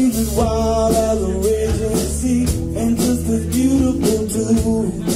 As wild as a raging sea and just as beautiful too.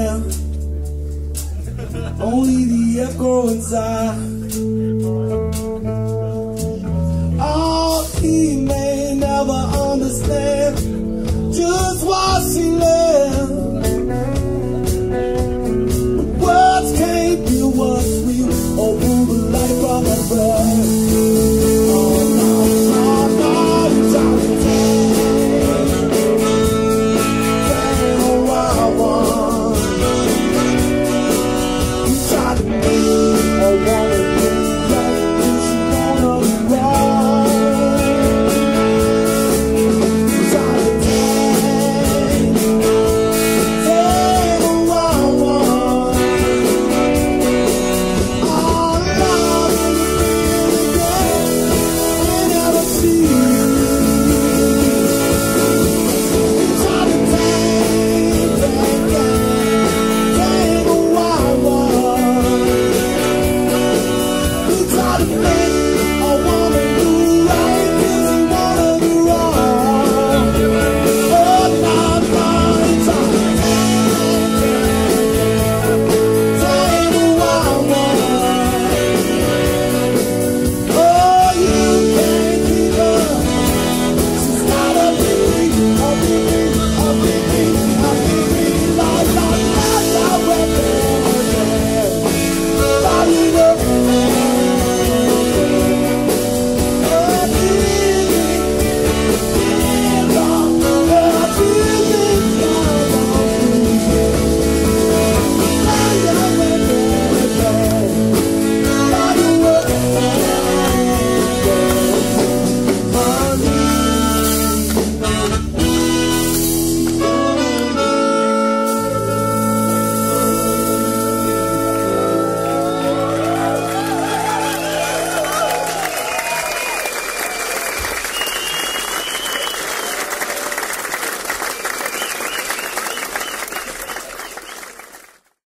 am. Only the echo inside. All he may never understand just what she left.